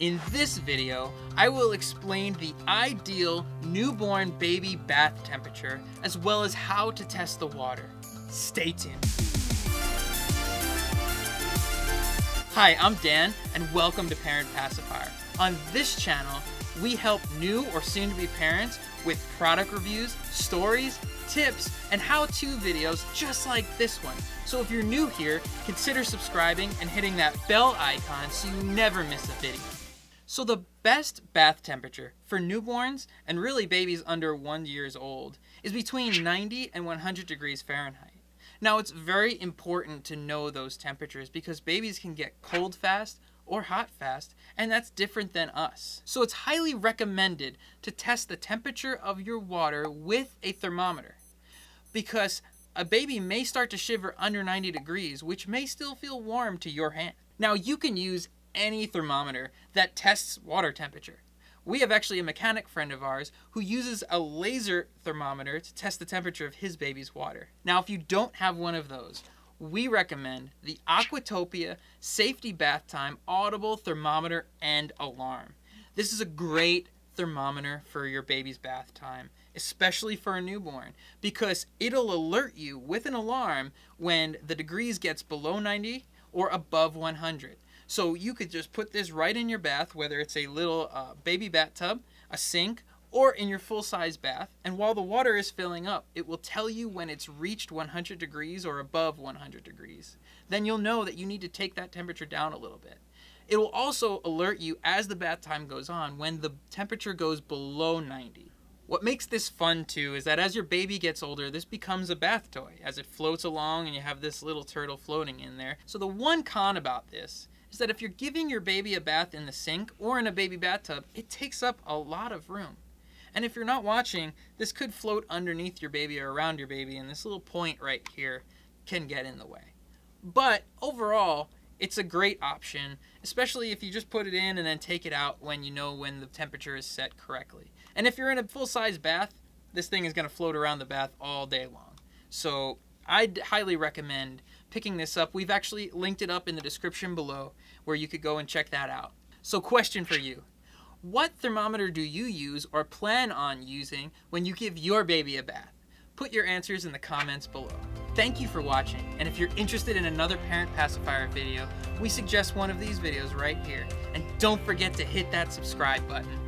In this video, I will explain the ideal newborn baby bath temperature as well as how to test the water. Stay tuned. Hi, I'm Dan and welcome to Parent Pacifier. On this channel, we help new or soon to be parents with product reviews, stories, tips, and how-to videos just like this one. So if you're new here, consider subscribing and hitting that bell icon so you never miss a video. So the best bath temperature for newborns and really babies under one years old is between 90 and 100 degrees Fahrenheit. Now it's very important to know those temperatures because babies can get cold fast or hot fast and that's different than us. So it's highly recommended to test the temperature of your water with a thermometer because a baby may start to shiver under 90 degrees which may still feel warm to your hand. Now you can use any thermometer that tests water temperature. We have actually a mechanic friend of ours who uses a laser thermometer to test the temperature of his baby's water. Now, if you don't have one of those, we recommend the Aquatopia Safety Bath Time Audible Thermometer and Alarm. This is a great thermometer for your baby's bath time, especially for a newborn, because it'll alert you with an alarm when the degrees gets below 90 or above 100. So you could just put this right in your bath, whether it's a little uh, baby bathtub, a sink, or in your full-size bath. And while the water is filling up, it will tell you when it's reached 100 degrees or above 100 degrees. Then you'll know that you need to take that temperature down a little bit. It will also alert you as the bath time goes on when the temperature goes below 90. What makes this fun too is that as your baby gets older, this becomes a bath toy as it floats along and you have this little turtle floating in there. So the one con about this is that if you're giving your baby a bath in the sink or in a baby bathtub, it takes up a lot of room. And if you're not watching, this could float underneath your baby or around your baby, and this little point right here can get in the way. But overall, it's a great option, especially if you just put it in and then take it out when you know when the temperature is set correctly. And if you're in a full-size bath, this thing is going to float around the bath all day long. So I'd highly recommend picking this up. We've actually linked it up in the description below where you could go and check that out. So question for you. What thermometer do you use or plan on using when you give your baby a bath? Put your answers in the comments below. Thank you for watching, and if you're interested in another parent pacifier video, we suggest one of these videos right here. And don't forget to hit that subscribe button.